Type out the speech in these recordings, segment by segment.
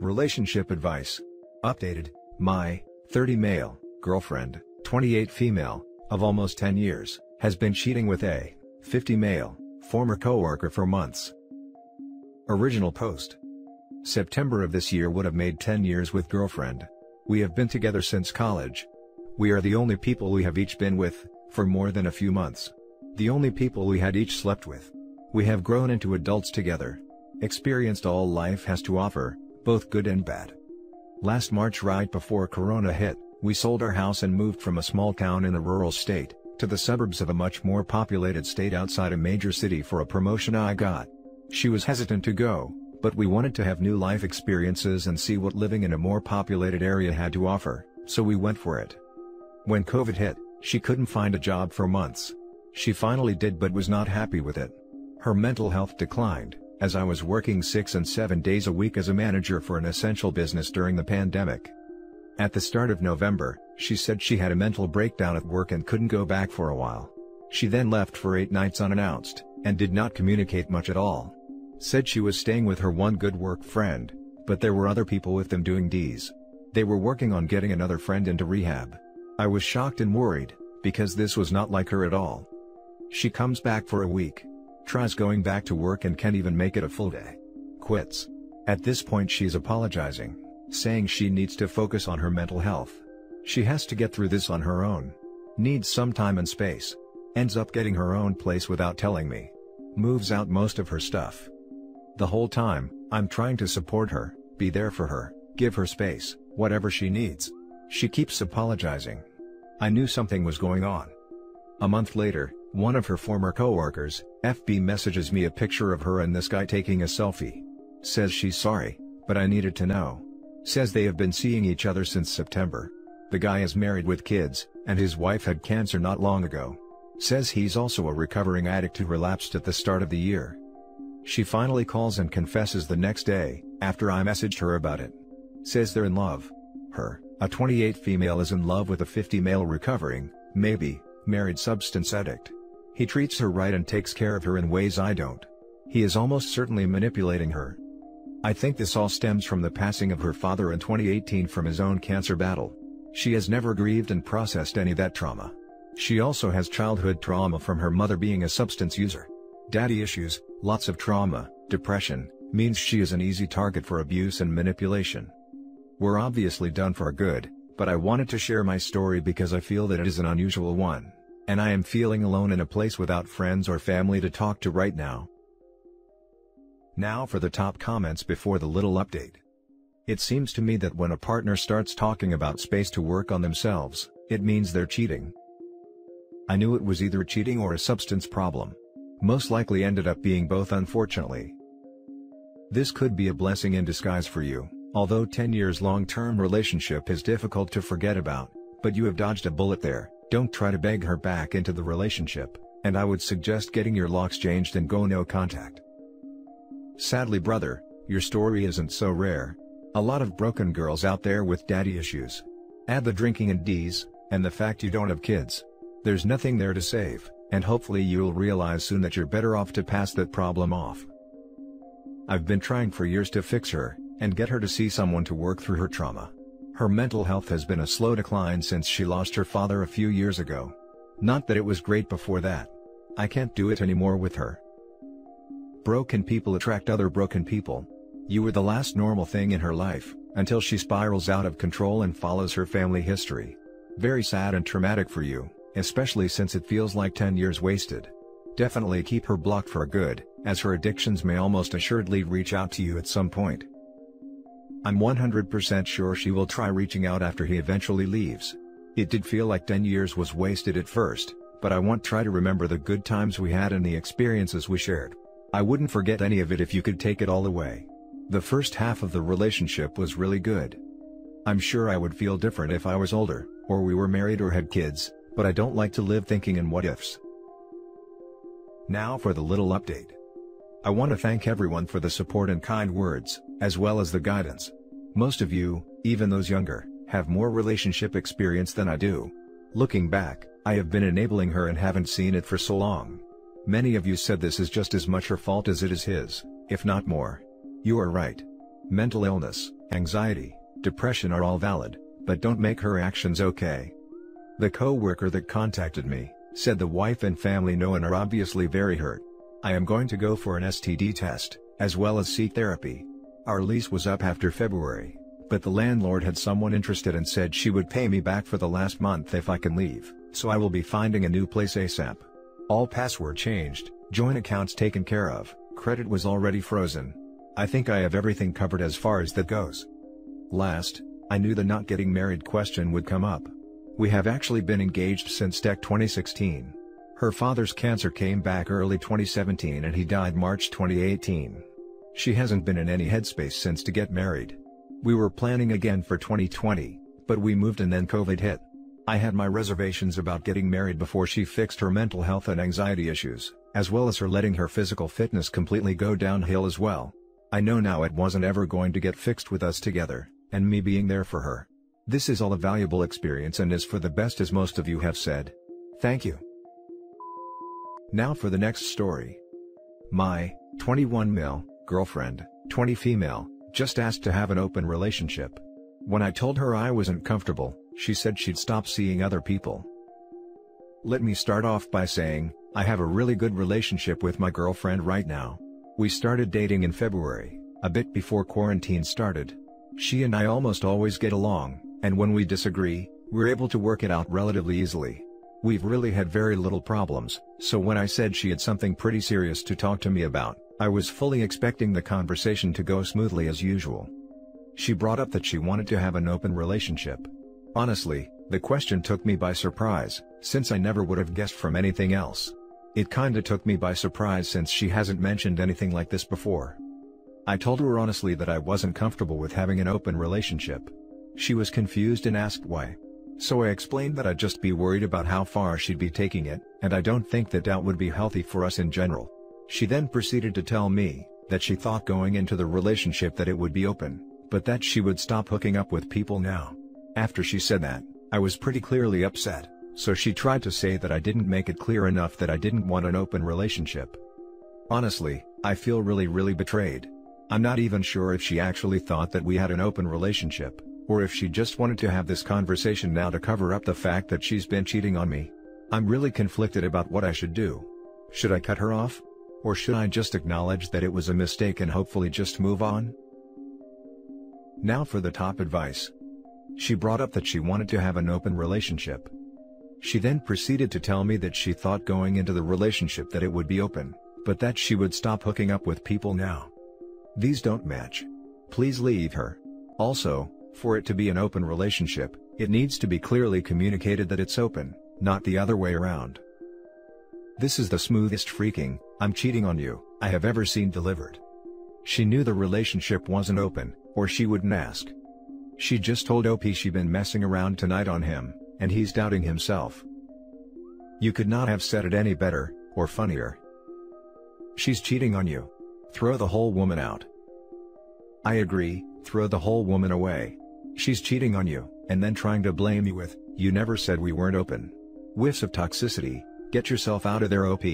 Relationship advice. Updated, my, 30 male, girlfriend, 28 female, of almost 10 years, has been cheating with a, 50 male, former coworker for months. Original post. September of this year would have made 10 years with girlfriend. We have been together since college. We are the only people we have each been with, for more than a few months. The only people we had each slept with. We have grown into adults together. Experienced all life has to offer, both good and bad. Last March right before Corona hit, we sold our house and moved from a small town in a rural state, to the suburbs of a much more populated state outside a major city for a promotion I got. She was hesitant to go, but we wanted to have new life experiences and see what living in a more populated area had to offer, so we went for it. When COVID hit, she couldn't find a job for months. She finally did but was not happy with it. Her mental health declined, as I was working six and seven days a week as a manager for an essential business during the pandemic. At the start of November, she said she had a mental breakdown at work and couldn't go back for a while. She then left for eight nights unannounced, and did not communicate much at all. Said she was staying with her one good work friend, but there were other people with them doing D's. They were working on getting another friend into rehab. I was shocked and worried, because this was not like her at all. She comes back for a week. Tries going back to work and can't even make it a full day. Quits. At this point she's apologizing saying she needs to focus on her mental health. She has to get through this on her own. Needs some time and space. Ends up getting her own place without telling me. Moves out most of her stuff. The whole time, I'm trying to support her, be there for her, give her space, whatever she needs. She keeps apologizing. I knew something was going on. A month later, one of her former coworkers, FB messages me a picture of her and this guy taking a selfie. Says she's sorry, but I needed to know. Says they have been seeing each other since September. The guy is married with kids, and his wife had cancer not long ago. Says he's also a recovering addict who relapsed at the start of the year. She finally calls and confesses the next day, after I messaged her about it. Says they're in love. Her, a 28 female is in love with a 50 male recovering, maybe, married substance addict. He treats her right and takes care of her in ways I don't. He is almost certainly manipulating her, I think this all stems from the passing of her father in 2018 from his own cancer battle. She has never grieved and processed any of that trauma. She also has childhood trauma from her mother being a substance user. Daddy issues, lots of trauma, depression, means she is an easy target for abuse and manipulation. We're obviously done for good, but I wanted to share my story because I feel that it is an unusual one, and I am feeling alone in a place without friends or family to talk to right now. Now for the top comments before the little update. It seems to me that when a partner starts talking about space to work on themselves, it means they're cheating. I knew it was either cheating or a substance problem. Most likely ended up being both unfortunately. This could be a blessing in disguise for you, although 10 years long-term relationship is difficult to forget about, but you have dodged a bullet there, don't try to beg her back into the relationship, and I would suggest getting your locks changed and go no contact. Sadly brother, your story isn't so rare. A lot of broken girls out there with daddy issues. Add the drinking and D's, and the fact you don't have kids. There's nothing there to save, and hopefully you'll realize soon that you're better off to pass that problem off. I've been trying for years to fix her, and get her to see someone to work through her trauma. Her mental health has been a slow decline since she lost her father a few years ago. Not that it was great before that. I can't do it anymore with her. Broken people attract other broken people. You were the last normal thing in her life, until she spirals out of control and follows her family history. Very sad and traumatic for you, especially since it feels like 10 years wasted. Definitely keep her blocked for good, as her addictions may almost assuredly reach out to you at some point. I'm 100% sure she will try reaching out after he eventually leaves. It did feel like 10 years was wasted at first, but I won't try to remember the good times we had and the experiences we shared. I wouldn't forget any of it if you could take it all away. The first half of the relationship was really good. I'm sure I would feel different if I was older, or we were married or had kids, but I don't like to live thinking in what ifs. Now for the little update. I want to thank everyone for the support and kind words, as well as the guidance. Most of you, even those younger, have more relationship experience than I do. Looking back, I have been enabling her and haven't seen it for so long. Many of you said this is just as much her fault as it is his, if not more. You are right. Mental illness, anxiety, depression are all valid, but don't make her actions okay. The co-worker that contacted me, said the wife and family know and are obviously very hurt. I am going to go for an STD test, as well as seek therapy. Our lease was up after February, but the landlord had someone interested and said she would pay me back for the last month if I can leave, so I will be finding a new place ASAP. All password changed, joint accounts taken care of, credit was already frozen. I think I have everything covered as far as that goes. Last, I knew the not getting married question would come up. We have actually been engaged since Dec 2016. Her father's cancer came back early 2017 and he died March 2018. She hasn't been in any headspace since to get married. We were planning again for 2020, but we moved and then COVID hit. I had my reservations about getting married before she fixed her mental health and anxiety issues, as well as her letting her physical fitness completely go downhill as well. I know now it wasn't ever going to get fixed with us together, and me being there for her. This is all a valuable experience and is for the best as most of you have said. Thank you. Now for the next story. My, 21 male, girlfriend, 20 female, just asked to have an open relationship. When I told her I wasn't comfortable, she said she'd stop seeing other people. Let me start off by saying, I have a really good relationship with my girlfriend right now. We started dating in February, a bit before quarantine started. She and I almost always get along, and when we disagree, we're able to work it out relatively easily. We've really had very little problems, so when I said she had something pretty serious to talk to me about, I was fully expecting the conversation to go smoothly as usual. She brought up that she wanted to have an open relationship. Honestly, the question took me by surprise, since I never would have guessed from anything else. It kinda took me by surprise since she hasn't mentioned anything like this before. I told her honestly that I wasn't comfortable with having an open relationship. She was confused and asked why. So I explained that I'd just be worried about how far she'd be taking it, and I don't think that doubt would be healthy for us in general. She then proceeded to tell me, that she thought going into the relationship that it would be open, but that she would stop hooking up with people now. After she said that, I was pretty clearly upset, so she tried to say that I didn't make it clear enough that I didn't want an open relationship. Honestly, I feel really really betrayed. I'm not even sure if she actually thought that we had an open relationship or if she just wanted to have this conversation now to cover up the fact that she's been cheating on me. I'm really conflicted about what I should do. Should I cut her off? Or should I just acknowledge that it was a mistake and hopefully just move on? Now for the top advice. She brought up that she wanted to have an open relationship. She then proceeded to tell me that she thought going into the relationship that it would be open, but that she would stop hooking up with people now. These don't match. Please leave her. Also, for it to be an open relationship, it needs to be clearly communicated that it's open, not the other way around. This is the smoothest freaking, I'm cheating on you, I have ever seen delivered. She knew the relationship wasn't open, or she wouldn't ask. She just told OP she'd been messing around tonight on him, and he's doubting himself. You could not have said it any better, or funnier. She's cheating on you. Throw the whole woman out. I agree, throw the whole woman away. She's cheating on you, and then trying to blame you with, you never said we weren't open. Whiffs of toxicity, get yourself out of there OP.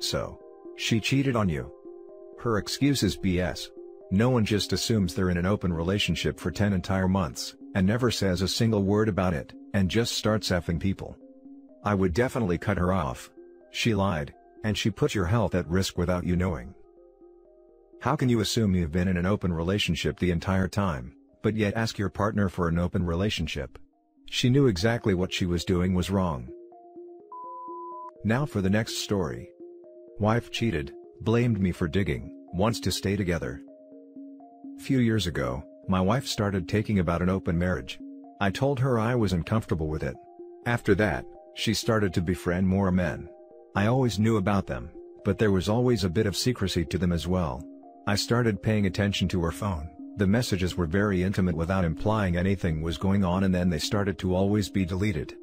So. She cheated on you. Her excuse is BS. No one just assumes they're in an open relationship for 10 entire months, and never says a single word about it, and just starts effing people. I would definitely cut her off. She lied, and she put your health at risk without you knowing. How can you assume you've been in an open relationship the entire time? but yet ask your partner for an open relationship. She knew exactly what she was doing was wrong. Now for the next story. Wife cheated, blamed me for digging, wants to stay together. Few years ago, my wife started taking about an open marriage. I told her I was uncomfortable with it. After that, she started to befriend more men. I always knew about them, but there was always a bit of secrecy to them as well. I started paying attention to her phone. The messages were very intimate without implying anything was going on and then they started to always be deleted.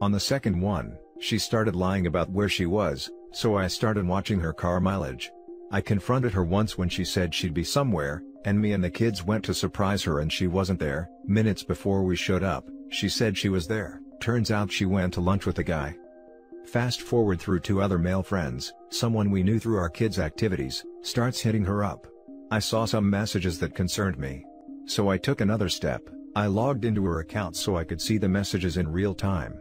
On the second one, she started lying about where she was, so I started watching her car mileage. I confronted her once when she said she'd be somewhere, and me and the kids went to surprise her and she wasn't there. Minutes before we showed up, she said she was there, turns out she went to lunch with a guy. Fast forward through two other male friends, someone we knew through our kids' activities, starts hitting her up. I saw some messages that concerned me. So I took another step, I logged into her account so I could see the messages in real time.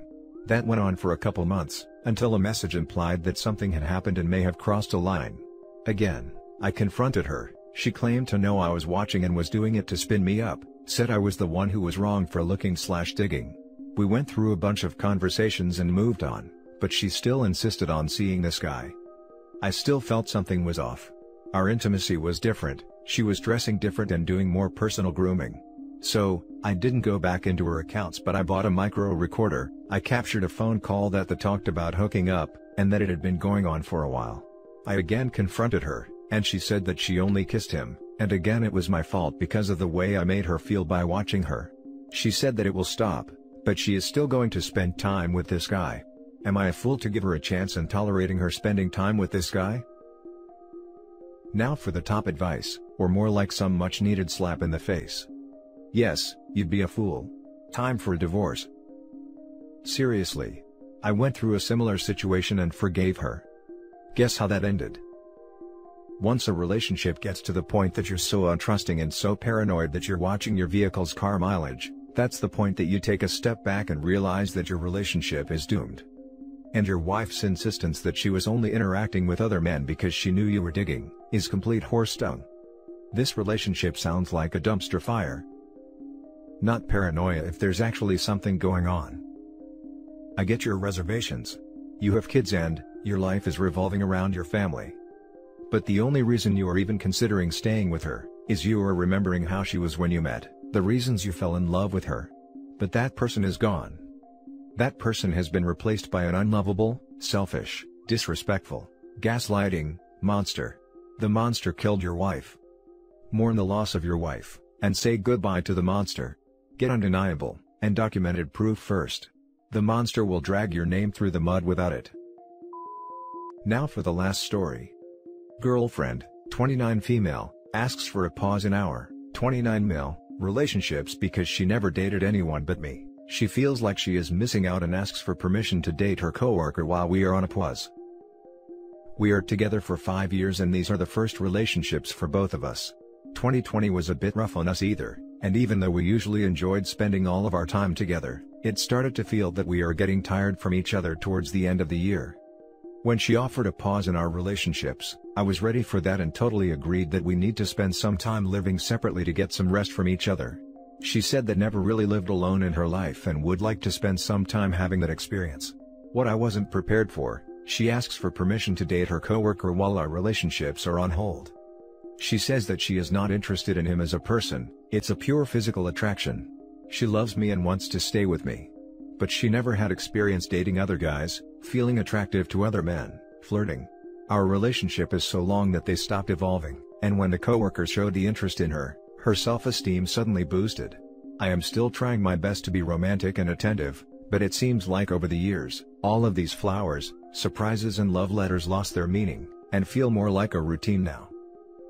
That went on for a couple months, until a message implied that something had happened and may have crossed a line. Again, I confronted her, she claimed to know I was watching and was doing it to spin me up, said I was the one who was wrong for looking slash digging. We went through a bunch of conversations and moved on, but she still insisted on seeing this guy. I still felt something was off. Our intimacy was different, she was dressing different and doing more personal grooming. So, I didn't go back into her accounts but I bought a micro recorder, I captured a phone call that the talked about hooking up, and that it had been going on for a while. I again confronted her, and she said that she only kissed him, and again it was my fault because of the way I made her feel by watching her. She said that it will stop, but she is still going to spend time with this guy. Am I a fool to give her a chance and tolerating her spending time with this guy? Now for the top advice, or more like some much needed slap in the face. Yes, you'd be a fool. Time for a divorce. Seriously. I went through a similar situation and forgave her. Guess how that ended? Once a relationship gets to the point that you're so untrusting and so paranoid that you're watching your vehicle's car mileage, that's the point that you take a step back and realize that your relationship is doomed. And your wife's insistence that she was only interacting with other men because she knew you were digging, is complete horse dung. This relationship sounds like a dumpster fire. Not paranoia if there's actually something going on. I get your reservations. You have kids and, your life is revolving around your family. But the only reason you are even considering staying with her, is you are remembering how she was when you met, the reasons you fell in love with her. But that person is gone. That person has been replaced by an unlovable, selfish, disrespectful, gaslighting, monster. The monster killed your wife. Mourn the loss of your wife, and say goodbye to the monster. Get undeniable, and documented proof first. The monster will drag your name through the mud without it. Now for the last story. Girlfriend, 29 female, asks for a pause in our, 29 male, relationships because she never dated anyone but me. She feels like she is missing out and asks for permission to date her coworker while we are on a pause. We are together for 5 years and these are the first relationships for both of us. 2020 was a bit rough on us either, and even though we usually enjoyed spending all of our time together, it started to feel that we are getting tired from each other towards the end of the year. When she offered a pause in our relationships, I was ready for that and totally agreed that we need to spend some time living separately to get some rest from each other. She said that never really lived alone in her life and would like to spend some time having that experience. What I wasn't prepared for, she asks for permission to date her coworker while our relationships are on hold. She says that she is not interested in him as a person, it's a pure physical attraction. She loves me and wants to stay with me. But she never had experience dating other guys, feeling attractive to other men, flirting. Our relationship is so long that they stopped evolving, and when the coworker showed the interest in her, her self-esteem suddenly boosted. I am still trying my best to be romantic and attentive, but it seems like over the years, all of these flowers, surprises and love letters lost their meaning, and feel more like a routine now.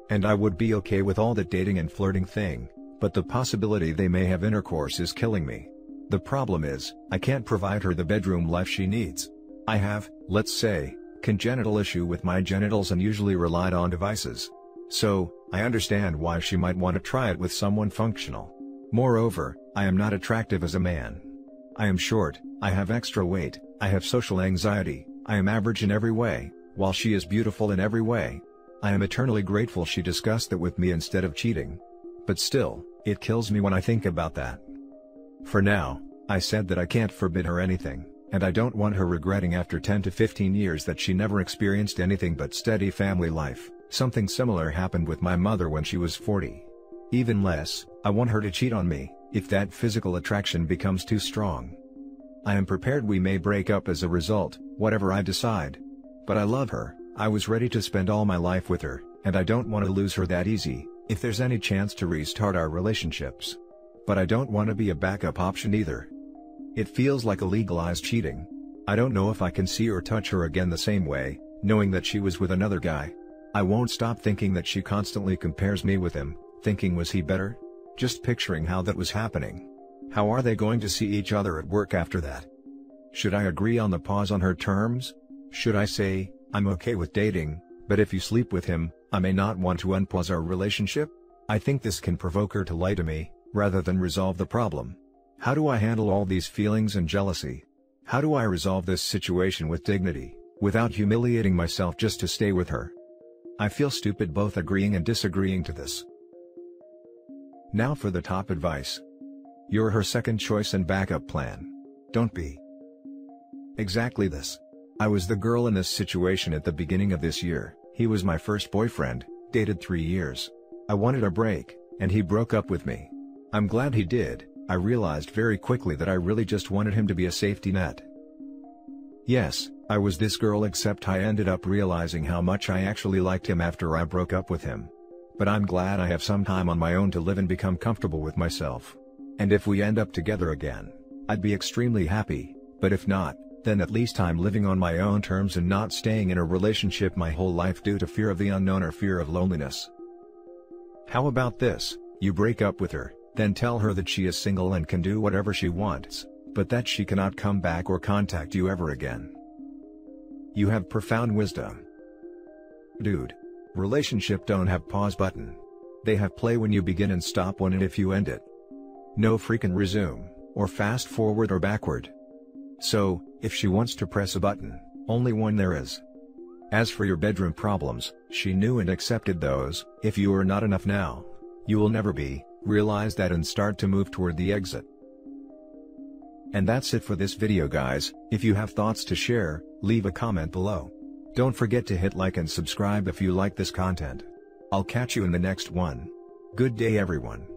And I would be okay with all that dating and flirting thing, but the possibility they may have intercourse is killing me. The problem is, I can't provide her the bedroom life she needs. I have, let's say, congenital issue with my genitals and usually relied on devices. So, I understand why she might want to try it with someone functional. Moreover, I am not attractive as a man. I am short, I have extra weight, I have social anxiety, I am average in every way, while she is beautiful in every way. I am eternally grateful she discussed that with me instead of cheating. But still, it kills me when I think about that. For now, I said that I can't forbid her anything and I don't want her regretting after 10 to 15 years that she never experienced anything but steady family life. Something similar happened with my mother when she was 40. Even less, I want her to cheat on me, if that physical attraction becomes too strong. I am prepared we may break up as a result, whatever I decide. But I love her, I was ready to spend all my life with her, and I don't want to lose her that easy, if there's any chance to restart our relationships. But I don't want to be a backup option either. It feels like a legalized cheating. I don't know if I can see or touch her again the same way, knowing that she was with another guy. I won't stop thinking that she constantly compares me with him, thinking was he better? Just picturing how that was happening. How are they going to see each other at work after that? Should I agree on the pause on her terms? Should I say, I'm okay with dating, but if you sleep with him, I may not want to unpause our relationship? I think this can provoke her to lie to me, rather than resolve the problem. How do I handle all these feelings and jealousy? How do I resolve this situation with dignity, without humiliating myself just to stay with her? I feel stupid both agreeing and disagreeing to this. Now for the top advice. You're her second choice and backup plan. Don't be. Exactly this. I was the girl in this situation at the beginning of this year, he was my first boyfriend, dated three years. I wanted a break, and he broke up with me. I'm glad he did, I realized very quickly that I really just wanted him to be a safety net. Yes, I was this girl except I ended up realizing how much I actually liked him after I broke up with him. But I'm glad I have some time on my own to live and become comfortable with myself. And if we end up together again, I'd be extremely happy, but if not, then at least I'm living on my own terms and not staying in a relationship my whole life due to fear of the unknown or fear of loneliness. How about this, you break up with her, then tell her that she is single and can do whatever she wants, but that she cannot come back or contact you ever again. You have profound wisdom. Dude. Relationship don't have pause button. They have play when you begin and stop when and if you end it. No freaking resume, or fast forward or backward. So, if she wants to press a button, only one there is. As for your bedroom problems, she knew and accepted those, if you are not enough now, you will never be, realize that and start to move toward the exit. And that's it for this video guys, if you have thoughts to share, leave a comment below. Don't forget to hit like and subscribe if you like this content. I'll catch you in the next one. Good day everyone.